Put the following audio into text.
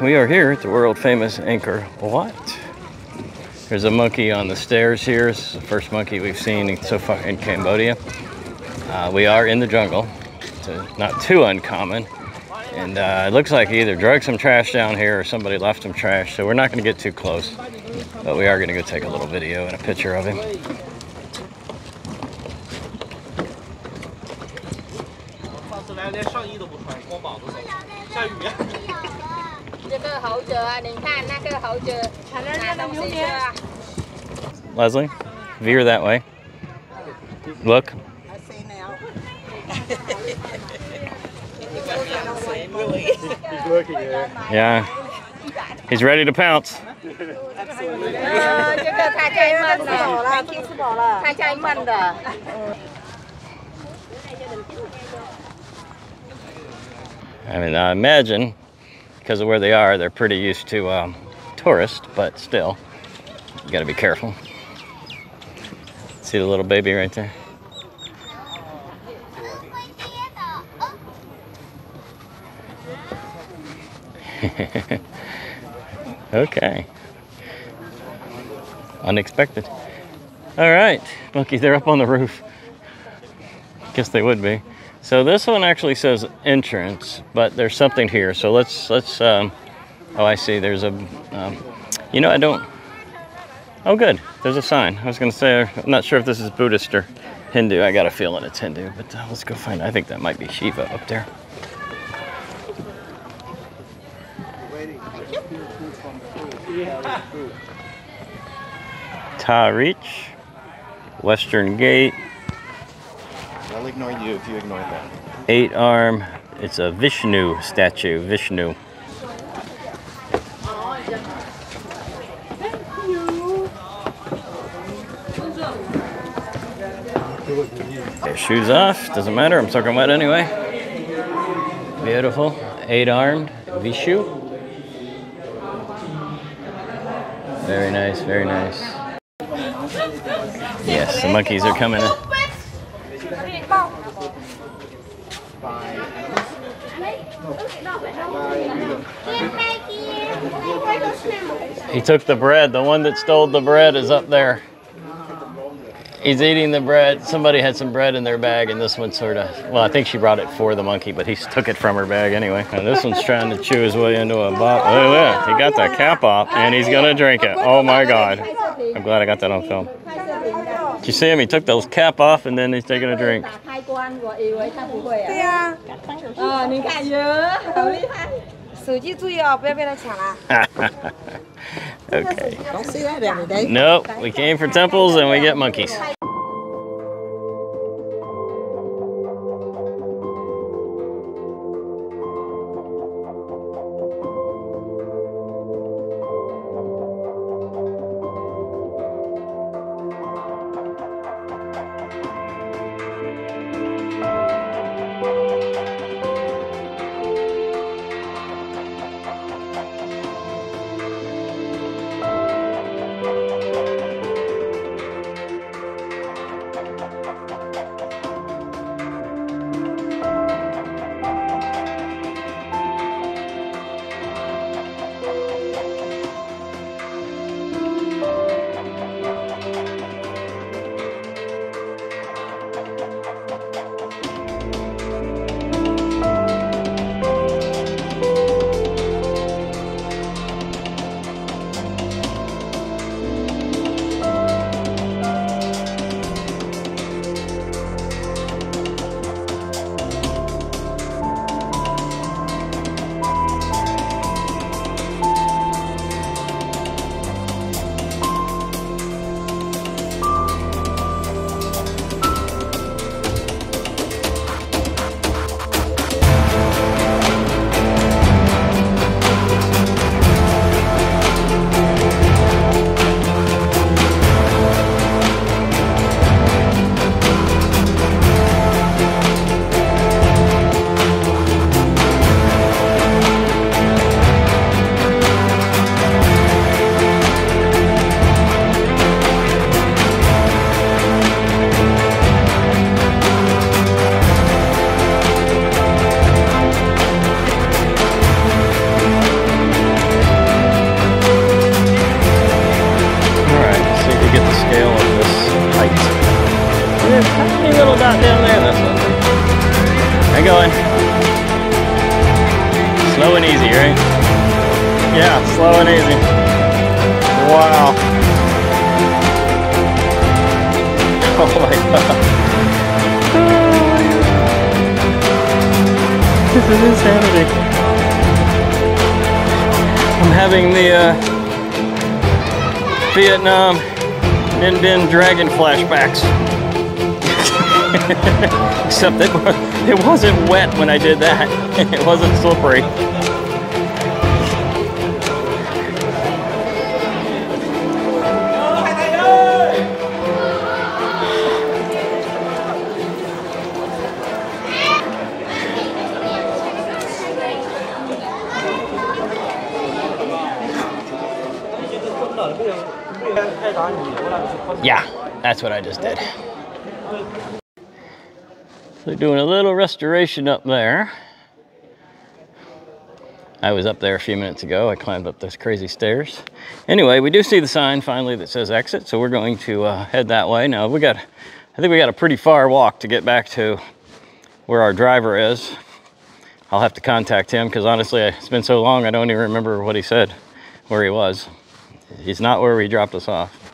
we are here at the world famous Angkor Wat. There's a monkey on the stairs here. It's the first monkey we've seen so far in Cambodia. Uh, we are in the jungle, so not too uncommon. And uh, it looks like he either drug some trash down here or somebody left some trash, so we're not going to get too close. But we are going to go take a little video and a picture of him. Leslie, veer that way. Look. I see now. He's looking at it. Yeah. He's ready to pounce. I mean, I imagine because of where they are, they're pretty used to um, tourists, but still, you got to be careful. See the little baby right there? okay. Unexpected. All right, Monkey, they're up on the roof. Guess they would be. So this one actually says entrance, but there's something here. So let's let's. Um, oh, I see. There's a. Um, you know, I don't. Oh, good. There's a sign. I was gonna say I'm not sure if this is Buddhist or Hindu. I got a feeling it's Hindu, but uh, let's go find. I think that might be Shiva up there. Tarich, Western Gate. I'll ignore you if you ignore that. eight arm. It's a Vishnu statue. Vishnu. Shoes off. Doesn't matter. I'm soaking wet anyway. Beautiful. Eight armed Vishnu. Very nice. Very nice. Yes, the monkeys are coming. in. He took the bread. The one that stole the bread is up there. He's eating the bread. Somebody had some bread in their bag, and this one sort of. Well, I think she brought it for the monkey, but he took it from her bag anyway. And this one's trying to chew his way into a bottle. Look at that. He got the cap off, and he's gonna drink it. Oh my God! I'm glad I got that on film. You see him? He took those cap off and then he's taking a drink. okay. Don't see that every day. Nope. We came for temples and we get monkeys. Not down there this one. How going? Slow and easy, right? Yeah, slow and easy. Wow. Oh my god. This is insanity. I'm having the uh, Vietnam Din Din Dragon flashbacks. Except it, it wasn't wet when I did that. It wasn't slippery. Yeah, that's what I just did. They're doing a little restoration up there. I was up there a few minutes ago. I climbed up those crazy stairs. Anyway, we do see the sign finally that says exit, so we're going to uh, head that way. Now we got, I think we got a pretty far walk to get back to where our driver is. I'll have to contact him because honestly, it's been so long I don't even remember what he said, where he was. He's not where he dropped us off.